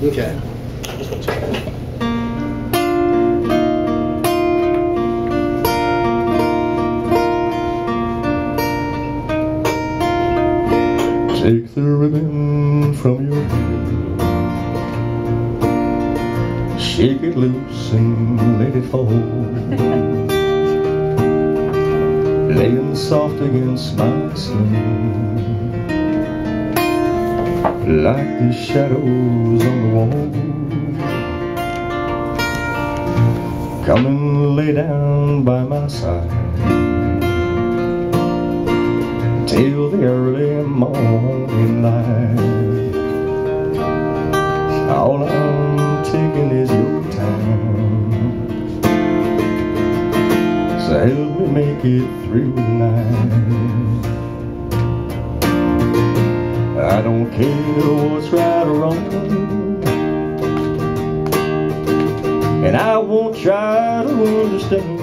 Okay. Take the ribbon from your hair. Shake it loose and let it fall. Laying soft against my skin Like the shadows on the wall Come and lay down by my side till the early morning light. All I'm taking is your time. So help me make it through the night. I don't care what's right or wrong. And I won't try to understand.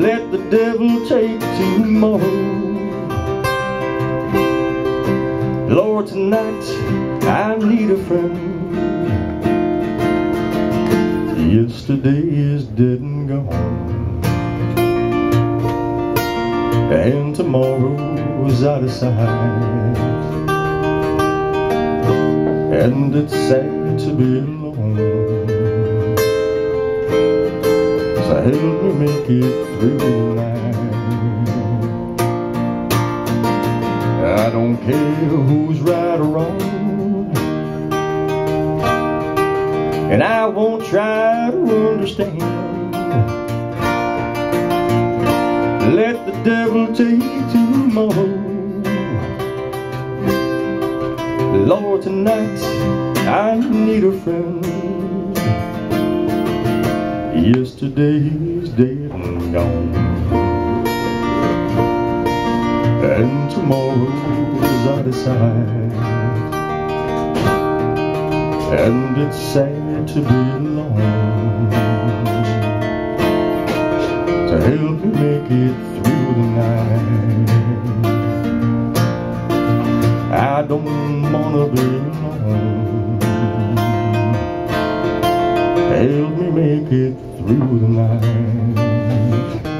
Let the devil take tomorrow Lord, tonight I need a friend Yesterday is dead and gone And tomorrow's out of sight. And it's sad to be alone. So help me make it through the night. I don't care who's right or wrong. And I won't try to understand Let the devil take tomorrow. Lord, tonight I need a friend. Yesterday's dead and gone. And tomorrow's out of sight. And it's sad to be alone make it through the night. I don't wanna be alone. Help me make it through the night